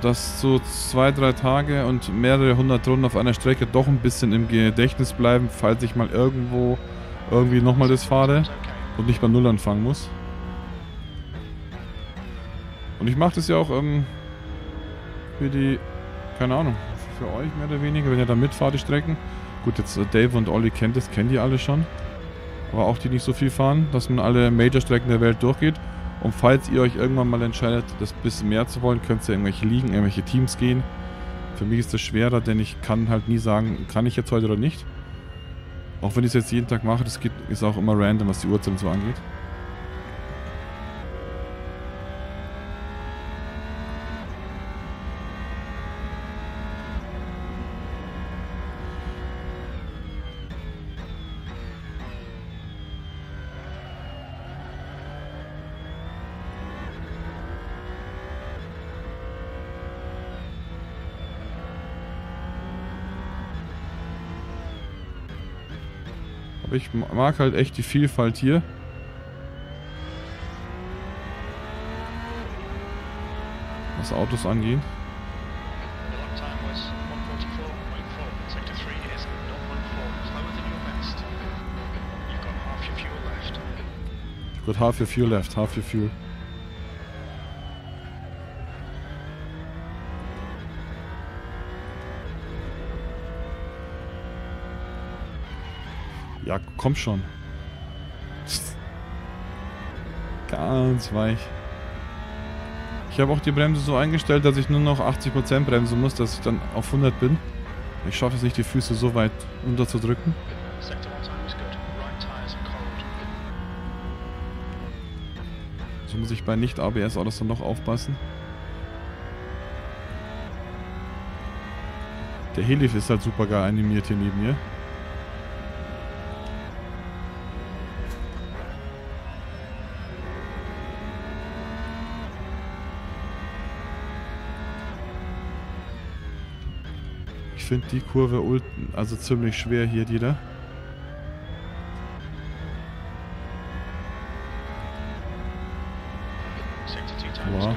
dass so zwei, drei Tage und mehrere hundert Runden auf einer Strecke doch ein bisschen im Gedächtnis bleiben, falls ich mal irgendwo irgendwie nochmal das fahre und nicht bei Null anfangen muss. Und ich mache das ja auch ähm, für die, keine Ahnung, für euch mehr oder weniger, wenn ihr da mitfahrt, die Strecken. Gut, jetzt äh, Dave und Olli kennt das, kennt ihr alle schon. Aber auch die nicht so viel fahren, dass man alle Major-Strecken der Welt durchgeht. Und falls ihr euch irgendwann mal entscheidet, das bisschen mehr zu wollen, könnt ihr irgendwelche Ligen, irgendwelche Teams gehen. Für mich ist das schwerer, denn ich kann halt nie sagen, kann ich jetzt heute oder nicht. Auch wenn ich es jetzt jeden Tag mache, das geht, ist auch immer random, was die Uhrzeit so angeht. Ich mag halt echt die Vielfalt hier. Was Autos angeht. The lap time was 144.4. Sector 3 is 0.4, slower than your best. You've got half your fuel left, half your fuel. Ja, komm schon. Ganz weich. Ich habe auch die Bremse so eingestellt, dass ich nur noch 80% bremsen muss, dass ich dann auf 100 bin. Ich schaffe es nicht, die Füße so weit unterzudrücken. Sector 1 time was good. Right tyres are cold. So muss ich bei Nicht-ABS-Autos dann noch aufpassen. Der Helif ist halt super geil animiert hier neben mir. Ich finde die Kurve also ziemlich schwer hier, die da. Sector 2 time was Wow.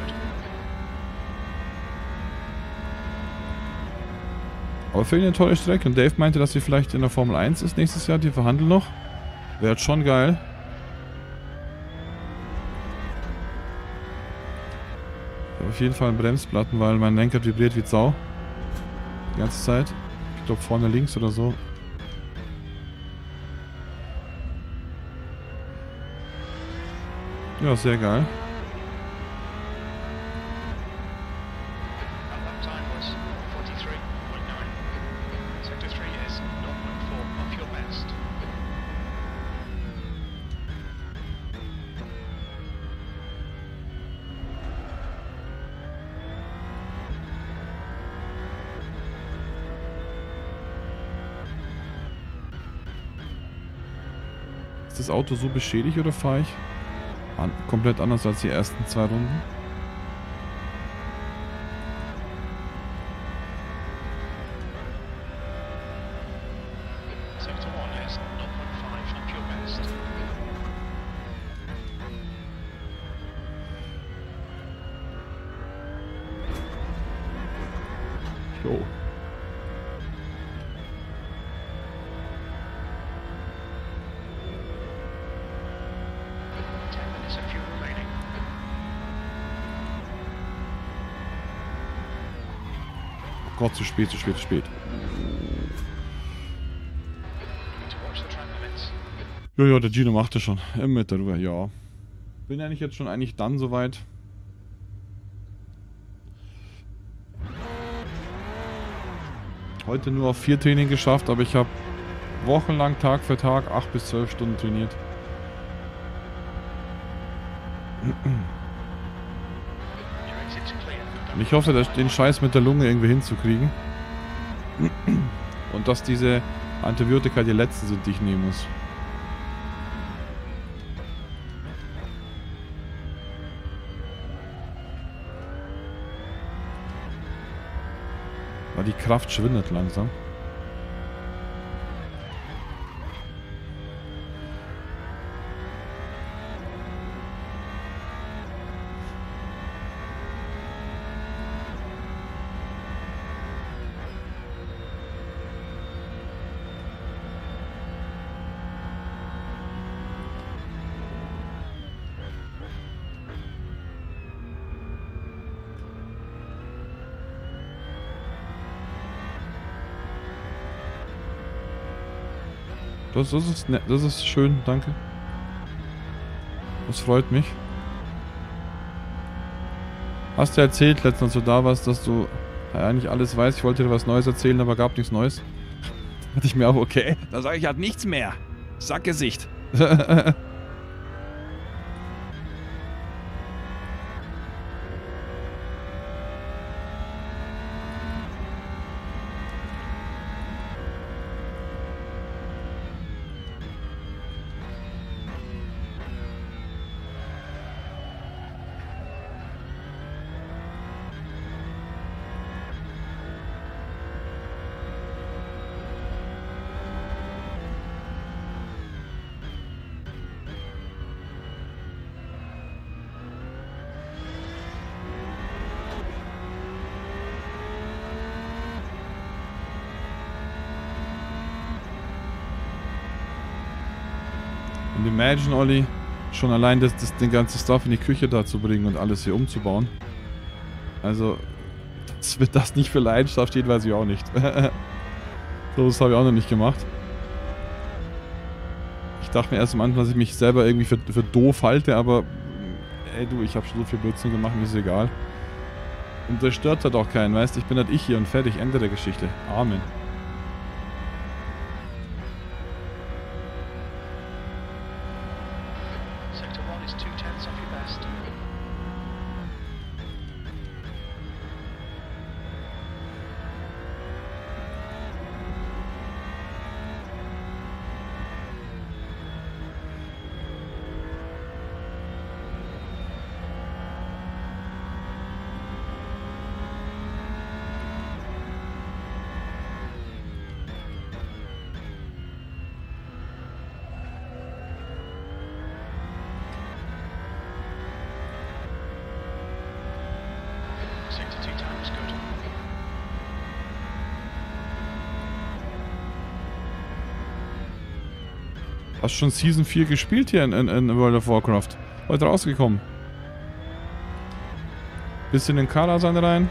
Aber für ihn eine tolle Strecke. Und Dave meinte, dass sie vielleicht in der Formel 1 ist nächstes Jahr. Die verhandeln noch. Wäre schon geil. Auf jeden Fall einen Bremsplatten, weil mein Lenker vibriert wie Sau. Die ganze Zeit. Ich glaube vorne links oder so. Ja, sehr geil. Das Auto so beschädigt oder fahre ich? An komplett anders als die ersten zwei Runden. Zu spät, zu spät, zu spät. Ja, ja, der Gino macht das schon. Im mit darüber, ja. Bin eigentlich jetzt schon eigentlich dann soweit. Heute nur auf vier Training geschafft, aber ich habe wochenlang Tag für Tag acht bis zwölf Stunden trainiert. Your exit's clear. Und ich hoffe, dass- den Scheiß mit der Lunge irgendwie hinzukriegen. Und dass diese Antibiotika die letzten sind, die ich nehmen muss. Weil die Kraft schwindet langsam. Das, das ist nett, das ist schön, danke. Das freut mich. Hast du erzählt letztens, als du da warst, dass du eigentlich alles weißt? Ich wollte dir was Neues erzählen, aber gab nichts Neues. Hatte ich mir auch, okay. Da sage ich halt nichts mehr. Sackgesicht. <laughs> imagine, Olli, schon allein das, das, den ganzen Stuff in die Küche da zu bringen und alles hier umzubauen. Also, das wird das nicht für Leidenschaft steht, weiß ich auch nicht. <laughs> so, das habe ich auch noch nicht gemacht. Ich dachte mir erst am Anfang, dass ich mich selber irgendwie für, für doof halte, aber ey du, ich habe schon so viel Blödsinn gemacht, mir ist egal. Und das stört halt auch keinen, weißt du, ich bin halt ich hier und fertig, Ende der Geschichte. Amen. Hast schon Season 4 gespielt hier in, in, in World of Warcraft? Heute rausgekommen. Bist du in den Karasan rein?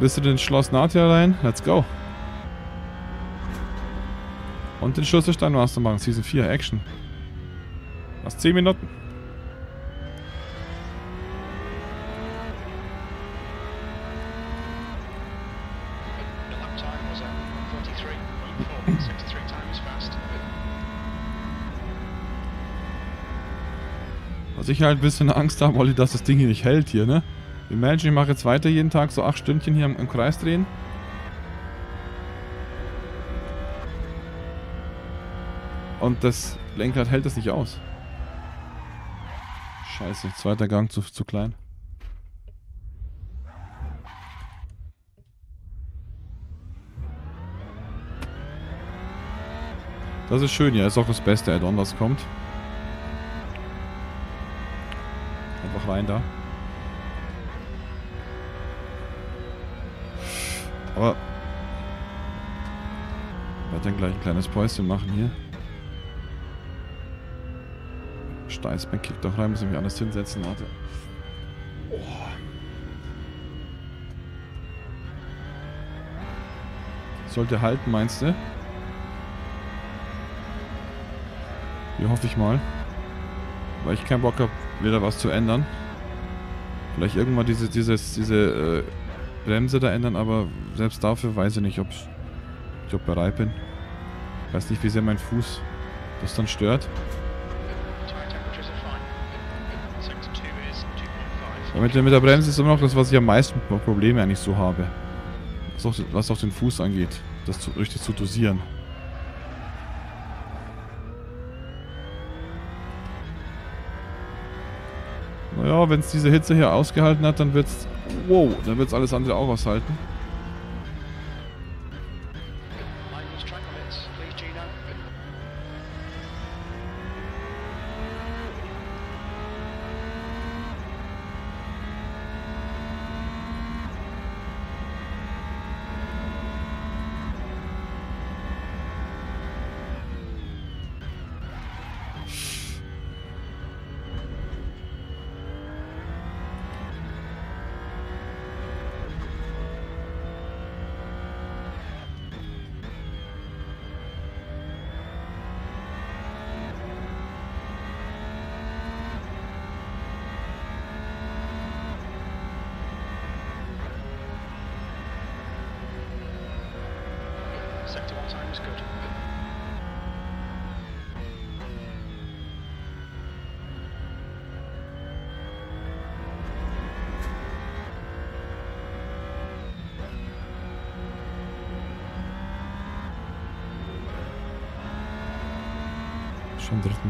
Bist du in den Schloss Natia rein? Let's go. Und den Schlüsselstein warst du machen. Season 4, Action. Hast 10 Minuten. Was ich halt ein bisschen Angst habe, Olli, dass das Ding hier nicht hält hier, ne? Imagine, ich mache jetzt weiter jeden Tag so 8 Stündchen hier im, im Kreis drehen. Und das Lenkrad hält das nicht aus. Scheiße, zweiter Gang zu, zu klein. Das ist schön, ja. Ist auch das beste Add-on, was kommt. Einfach rein da. Aber... Ich werde dann gleich ein kleines Päuschen machen hier. Steißbein kickt doch rein, muss ich mich anders hinsetzen, warte. Oh. Sollte halten, meinst du? Hier hoffe ich mal. Weil ich keinen Bock habe, wieder was zu ändern. Vielleicht irgendwann diese, dieses, diese äh, Bremse da ändern, aber selbst dafür weiß ich nicht, ob ich ob bereit bin. Ich weiß nicht, wie sehr mein Fuß das dann stört. Tire temperatures are fine. Sector 2 is 2.5. Aber mit, der- mit der Bremse ist immer noch das, was ich am meisten Pro- Probleme eigentlich so habe. Was auch, was auch den Fuß angeht. Das zu, richtig zu dosieren. Naja, wenn es diese Hitze hier ausgehalten hat, dann wird's. Wow, dann wird's alles andere auch aushalten.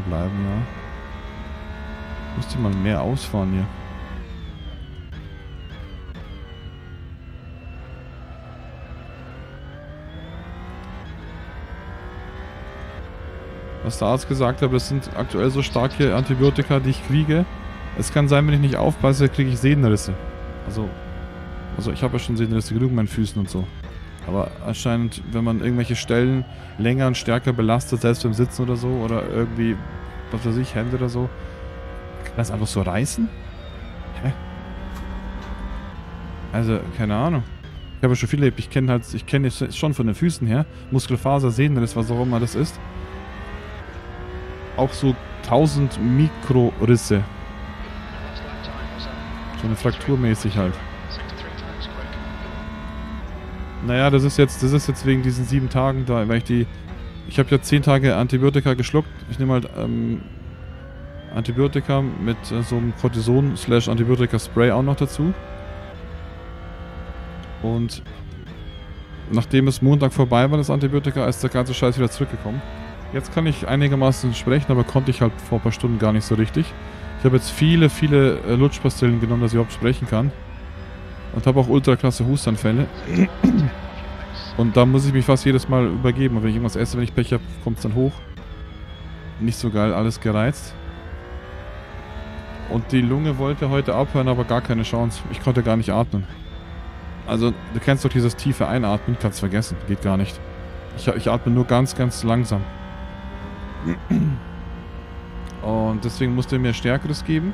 Bleiben, ja. Müsste mal mehr ausfahren hier. Was der Arzt gesagt hat, das sind aktuell so starke Antibiotika, die ich kriege. Es kann sein, wenn ich nicht aufpasse, kriege ich Sehnenrisse. Also, also ich habe ja schon Sehnenrisse genug in meinen Füßen und so. Aber anscheinend, wenn man irgendwelche Stellen länger und stärker belastet, selbst beim Sitzen oder so, oder irgendwie, was weiß ich, Hände oder so, kann das einfach so reißen? Hä? Also, keine Ahnung. Ich habe schon viel erlebt. Ich kenne halt, ich kenne es schon von den Füßen her. Muskelfaser, Sehnenriss, was auch immer das ist. Auch so 1000 Mikrorisse. So eine Frakturmäßig halt. Sector 3 time is quick. Naja, das ist jetzt, das ist jetzt wegen diesen sieben Tagen da, weil ich die. Ich habe ja zehn Tage Antibiotika geschluckt. Ich nehme halt ähm, Antibiotika mit äh, so einem Cortison slash Antibiotika Spray auch noch dazu. Und nachdem es Montag vorbei war, das Antibiotika, ist der ganze Scheiß wieder zurückgekommen. Jetzt kann ich einigermaßen sprechen, aber konnte ich halt vor ein paar Stunden gar nicht so richtig. Ich habe jetzt viele, viele äh, Lutschpastillen genommen, dass ich überhaupt sprechen kann. Und habe auch ultraklasse Hustanfälle. Und da muss ich mich fast jedes Mal übergeben. Und wenn ich irgendwas esse, wenn ich Pech habe, kommt es dann hoch. Nicht so geil, alles gereizt. Und die Lunge wollte heute abhören, aber gar keine Chance. Ich konnte gar nicht atmen. Also, du kennst doch dieses tiefe Einatmen, kannst vergessen. Geht gar nicht. Ich, ich atme nur ganz, ganz langsam. Und deswegen musste er mir Stärkeres geben.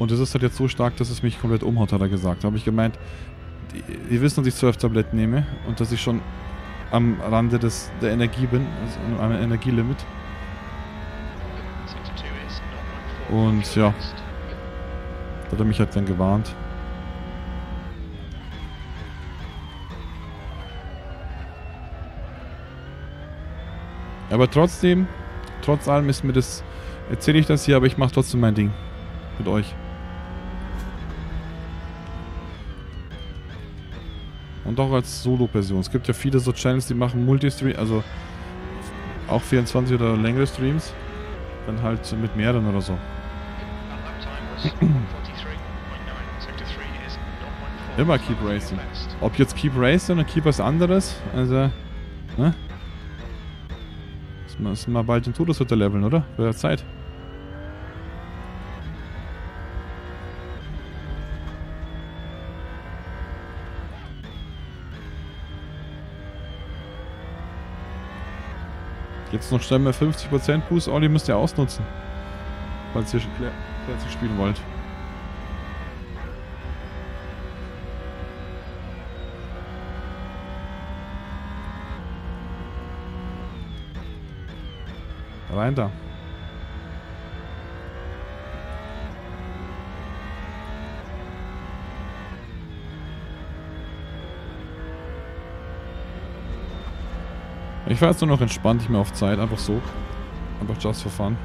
Und es ist halt jetzt so stark, dass es mich komplett umhaut, hat er gesagt. Da habe ich gemeint, die wissen, dass ich 12 Tabletten nehme und dass ich schon am Rande des, der Energie bin, also am Energielimit. Sector 2 is 0.4. Und ja. Da hat er mich halt dann gewarnt. Aber trotzdem, trotz allem ist mir das, erzähle ich das hier, aber ich mache trotzdem mein Ding. Mit euch. Und auch als Solo-Person. Es gibt ja viele so Channels, die machen Multistream, also auch 24 oder längere Streams. Dann halt mit mehreren oder so. That lap time was was 143.9. Sector 3 is not 1-4. Immer keep racing. Ob jetzt Keep Racing oder Keep was anderes, also, ne? Müssen wir, bald den Todeshütte leveln, oder? Ja Zeit. Jetzt noch schnell mal 50% Boost, Olli müsst ihr ausnutzen. Falls ihr Classic spielen wollt. Rein da. Ich war jetzt nur noch entspannt, nicht mehr auf Zeit, einfach so. Einfach just for fun.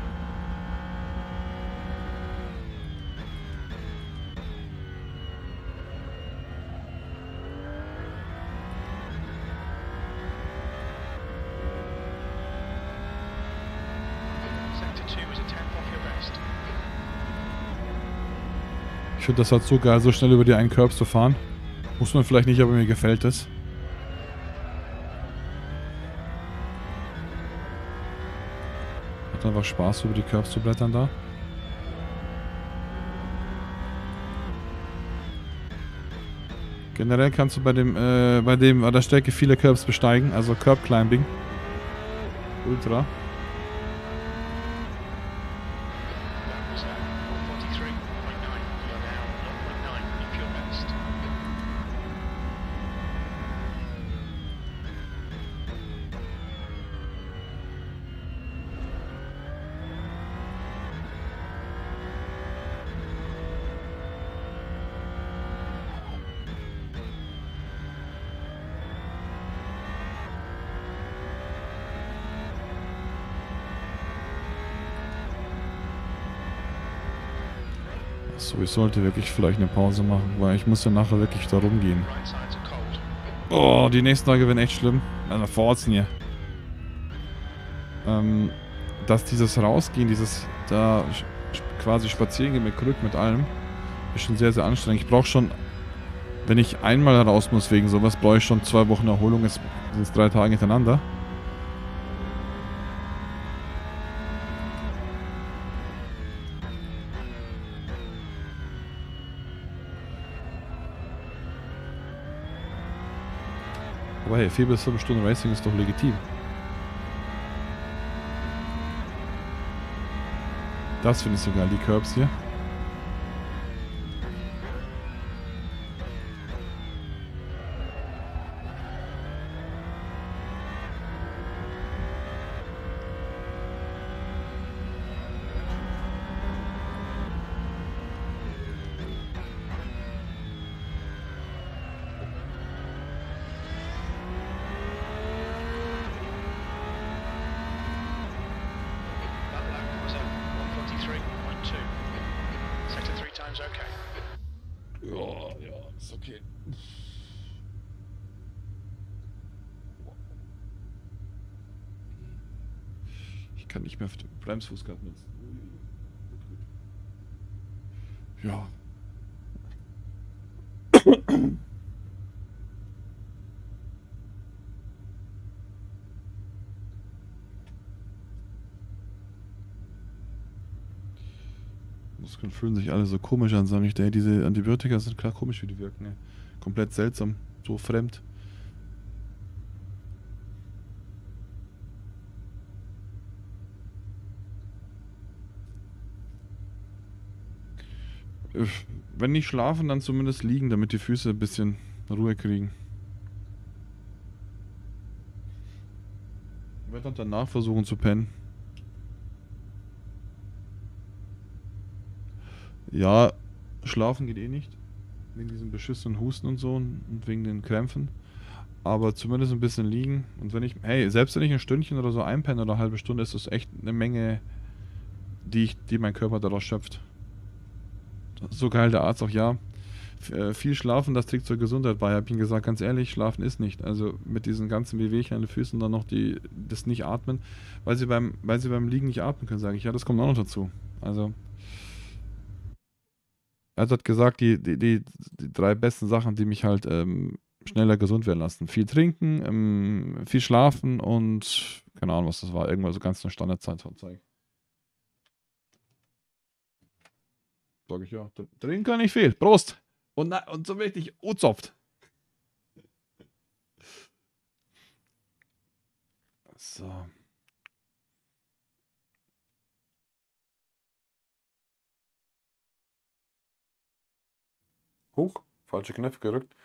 Sector 2 is a tenth off your best. Ich finde das halt so geil, so schnell über die einen Curb zu fahren. Muss man vielleicht nicht, aber mir gefällt es. Einfach Spaß, über die Curbs zu blättern da. Generell kannst du bei dem, äh, bei dem, bei der Strecke viele Curbs besteigen, also Curb Climbing. Ultra. So, ich sollte wirklich vielleicht eine Pause machen, weil ich muss ja nachher wirklich da rumgehen. Oh, die nächsten Tage werden echt schlimm. Also Forzen hier. Ähm, dass dieses Rausgehen, dieses da quasi spazieren gehen mit Krück, mit allem, ist schon sehr, sehr anstrengend. Ich brauche schon, wenn ich einmal raus muss wegen sowas, brauche ich schon zwei Wochen Erholung. Jetzt sind drei Tage hintereinander. Hey, vier bis fünf Stunden Racing ist doch legitim. Das finde ich so geil, die Curbs hier. Bremsfuß gerade nutzen. Ja. <coughs> Muskeln fühlen sich alle so komisch an, sag ich dir. Diese Antibiotika sind klar komisch, wie die wirken. ey. Komplett seltsam, so fremd. Wenn nicht schlafen, dann zumindest liegen, damit die Füße ein bisschen Ruhe kriegen. Ich werde dann danach versuchen zu pennen. Ja, schlafen geht eh nicht. Wegen diesem beschissenen Husten und so und wegen den Krämpfen. Aber zumindest ein bisschen liegen. Und wenn ich, hey, selbst wenn ich ein Stündchen oder so einpenne oder eine halbe Stunde, ist das echt eine Menge, die, ich, die mein Körper daraus schöpft. So geil der Arzt auch, ja. Äh, Viel schlafen, das trägt zur Gesundheit bei. Hab ihm gesagt, ganz ehrlich, schlafen ist nicht. Also mit diesen ganzen Wehwehchen an den Füßen dann noch die, das nicht atmen, weil sie beim, weil sie beim Liegen nicht atmen können, sage ich. Ja, das kommt auch noch dazu. Also er hat gesagt, die, die, die, die drei besten Sachen, die mich halt ähm, schneller gesund werden lassen. Viel trinken, ähm, viel schlafen und keine Ahnung, was das war. Irgendwas so ganz eine Standardzeit Zeug. Sag ich ja. Trinken kann nicht viel. Prost! Und, und so richtig uzopft. So. Hoch, falsche Knöpfe gerückt.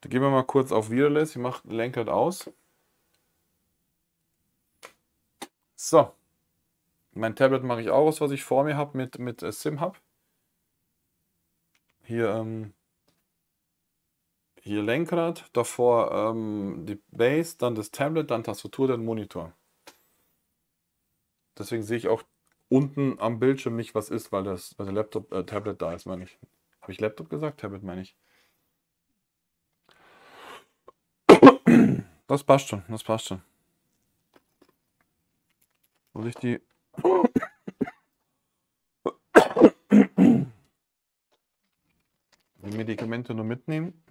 Da gehen wir mal kurz auf Wireless. Ich mache Lenkrad aus. So. Mein Tablet mache ich auch aus, was ich vor mir habe mit, mit äh, SimHub. Hier, ähm, hier Lenkrad, davor ähm, die Base, dann das Tablet, dann Tastatur, dann Monitor. Deswegen sehe ich auch unten am Bildschirm nicht, was ist, weil das weil der Laptop, äh, Tablet da ist, meine ich. Habe ich Laptop gesagt? Tablet meine ich. Das passt schon, das passt schon. Muss ich die. Die Medikamente nur mitnehmen.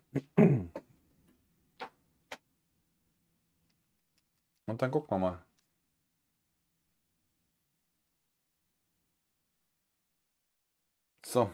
Und dann gucken wir mal. So.